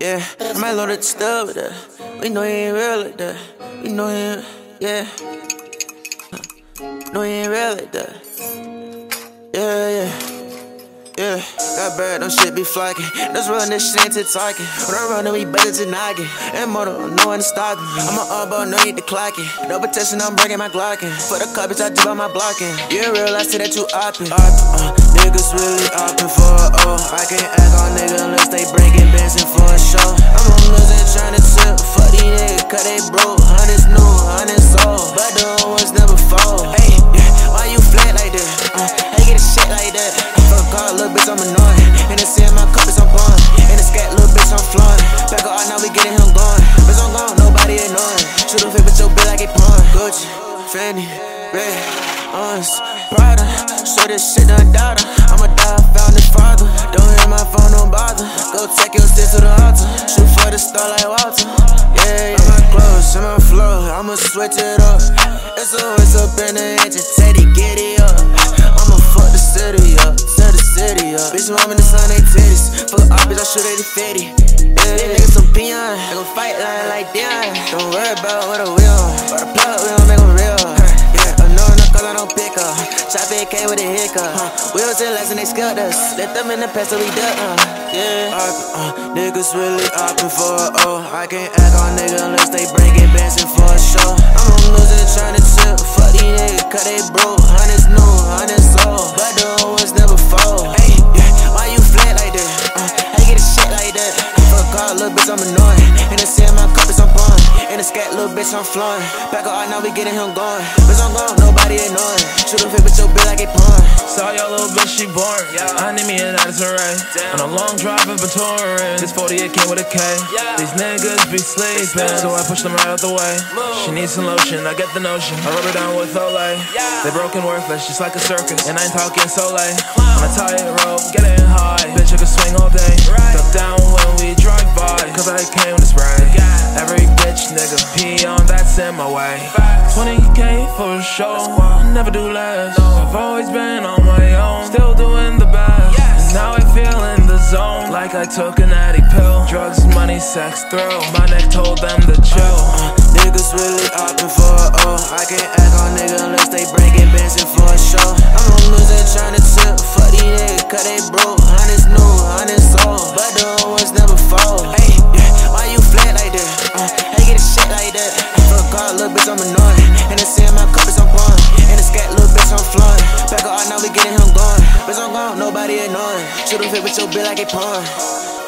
Yeah, I might load it still with that. We know he ain't real like that. We know ain't, yeah. Know he ain't real like that. Yeah, yeah. Yeah, got bad, don't shit be flocking. That's running this shit ain't talking. When I run, we better to knocking. And motor, no one to stop me. I'm an up, no need to clock it. No protection, I'm breaking my glocking. For the carpets, I do by my blocking. You realize that you oppin'. Uh, niggas really oppin' for a O. I can't act on nigga unless they breaking Benson for a show. I'm on losing Fendi, Red, Ons, Prada. Show this shit done daughter. I'm a dog, found his father. Don't hear my phone, don't bother. Go take your sis to the altar. Shoot for the star like Walter. Yeah, yeah. my clothes, in my flow, I'ma switch it up. It's always up in the engine, Teddy, get it up. I'ma fuck the city up Set the city up. Bitch, I'm in the sun, they titties. Fuck up, bitch, I shoot at the fitty. Yeah, these niggas some peon. I gon' fight line like Dion. Don't worry about what a wheel. AK with a hiccup. Huh. Wheels in less and they scared us. Let them in the past so we duck. Uh, yeah. Uh, uh, niggas really oppin' for a O. I can't act on nigga unless they bring breakin' Benson for a show. I'm on losing trying to. Bitch, I'm flowing. Back up, now we getting him going. Bitch, I'm gone, nobody annoying. Shoot a fit with your bitch like a pawn. Saw your little bitch, she born. Yeah. I need me an Addison Rae. On a long drive in touring. This 48 came with a K. Yeah. These niggas be sleeping, so I push them right out the way. Move. She needs some lotion, I get the notion. I rub her down with Olay. Yeah. They broken worthless, just like a circus. And I ain't talking so late. On a tight rope, getting high. Bitch, I can swing all day. Right. Duck down when we drive by. Cause I came in my way. 20k for a show, never do less. I've always been on my own, still doing the best. And now I feel in the zone, like I took an addy pill. Drugs, money, sex, thrill. My neck told them to chill. Uh, niggas really nobody annoying. Shoot a fit with your bitch like a pawn.